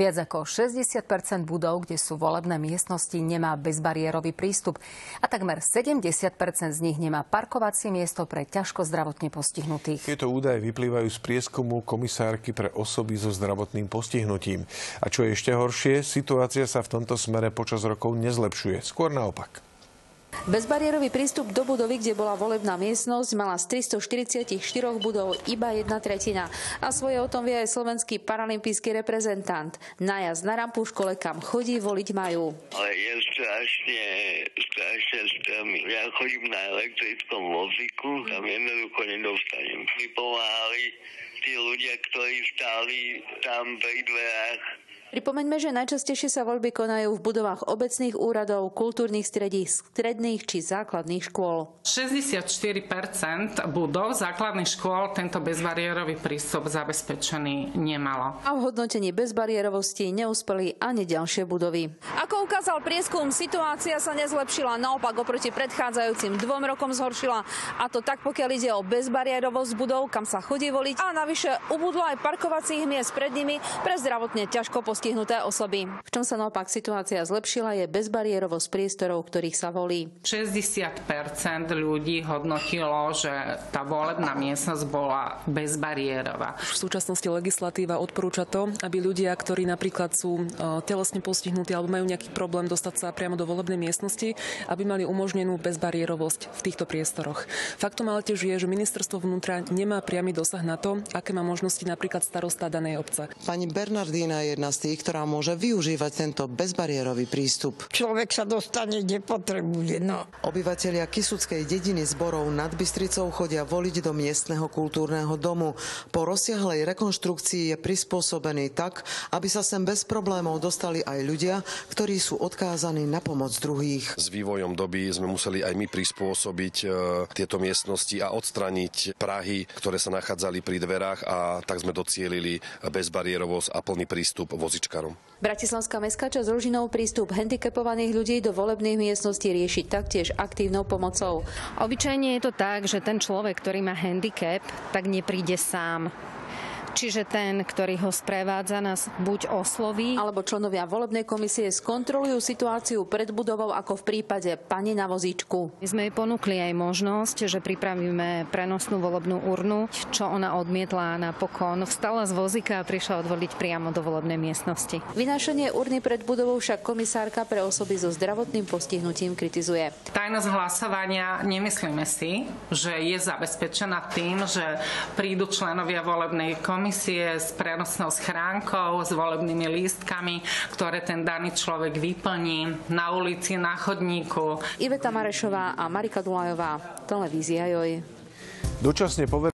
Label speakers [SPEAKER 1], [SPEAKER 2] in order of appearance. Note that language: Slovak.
[SPEAKER 1] Viac ako 60% budov, kde sú volebné miestnosti, nemá bezbariérový prístup a takmer 70% z nich nemá parkovacie miesto pre ťažko zdravotne postihnutých.
[SPEAKER 2] Tieto údaje vyplývajú z prieskumu komisárky pre osoby so zdravotným postihnutím. A čo je ešte horšie, situácia sa v tomto smere počas rokov nezlepšuje. Skôr naopak.
[SPEAKER 3] Bezbariérový prístup do budovy, kde bola volebná miestnosť, mala z 344 budov iba jedna tretina. A svoje o tom vie aj slovenský paralympijský reprezentant. Najazd na rampu v škole, kam chodí, voliť majú.
[SPEAKER 4] Je strašne, strašne strmý. Ja chodím na elektrickom vozíku, tam jednoducho nedostanem. Mi pomáhali tí ľudia, ktorí stáli tam pri dverách
[SPEAKER 3] Pripomeňme, že najčastejšie sa voľby konajú v budovách obecných úradov, kultúrnych stredísk, stredných či základných škôl.
[SPEAKER 5] 64% budov základných škôl tento bezbariérový prístup zabezpečený nemalo.
[SPEAKER 3] A v hodnotení bezbariérovosti neúspeli ani ďalšie budovy. Ako ukázal prieskum, situácia sa nezlepšila, naopak oproti predchádzajúcim dvom rokom zhoršila. A to tak pokiaľ ide o bezbariérovosť budov, kam sa chodí voliť. A navyše ubudlo aj parkovacích miest pred nimi pre zdravotne ťažko postihnutých postihnuté osoby. V čom sa naopak situácia zlepšila je bezbariérovosť priestorov, ktorých sa volí.
[SPEAKER 5] 60% ľudí hodnotilo, že tá volebná miestnosť bola bezbariérová.
[SPEAKER 6] V súčasnosti legislatíva odporúča to, aby ľudia, ktorí napríklad sú e, telesne postihnutí alebo majú nejaký problém dostať sa priamo do volebnej miestnosti, aby mali umožnenú bezbariérovosť v týchto priestoroch. Faktom ale tiež je, že ministerstvo vnútra nemá priamy dosah na to, aké má možnosti napríklad starosta danej obce.
[SPEAKER 7] Pani Bernardína je jedna z tých, tých, ktorá môže využívať tento bezbariérový prístup.
[SPEAKER 8] Človek sa dostane, kde potrebuje. No.
[SPEAKER 7] Obyvatelia Kisuckej dediny zborov nad Bystricou chodia voliť do miestneho kultúrneho domu. Po rozsiahlej rekonštrukcii je prispôsobený tak, aby sa sem bez problémov dostali aj ľudia, ktorí sú odkázaní na pomoc druhých.
[SPEAKER 9] S vývojom doby sme museli aj my prispôsobiť e, tieto miestnosti a odstraniť Prahy, ktoré sa nachádzali pri dverách a tak sme docielili bezbariérovosť a plný prístup vozičov voličkarom.
[SPEAKER 3] Bratislavská mestská časť Ružinov prístup handicapovaných ľudí do volebných miestností rieši taktiež aktívnou pomocou.
[SPEAKER 10] Obyčajne je to tak, že ten človek, ktorý má handicap, tak nepríde sám Čiže ten, ktorý ho sprevádza, nás buď osloví,
[SPEAKER 3] alebo členovia volebnej komisie skontrolujú situáciu pred budovou, ako v prípade pani na vozíčku.
[SPEAKER 10] My sme jej ponúkli aj možnosť, že pripravíme prenosnú volebnú urnu, čo ona odmietla napokon. Vstala z vozíka a prišla odvoliť priamo do volebnej miestnosti.
[SPEAKER 3] Vynášanie urny pred budovou však komisárka pre osoby so zdravotným postihnutím kritizuje.
[SPEAKER 5] Tajnosť hlasovania nemyslíme si, že je zabezpečená tým, že prídu členovia volebnej komisie komisie s prenosnou schránkou, s volebnými lístkami, ktoré ten daný človek vyplní na ulici, na chodníku.
[SPEAKER 3] Iveta Marešová a Marika Dulajová, televízia Joj.
[SPEAKER 2] Dočasne pover-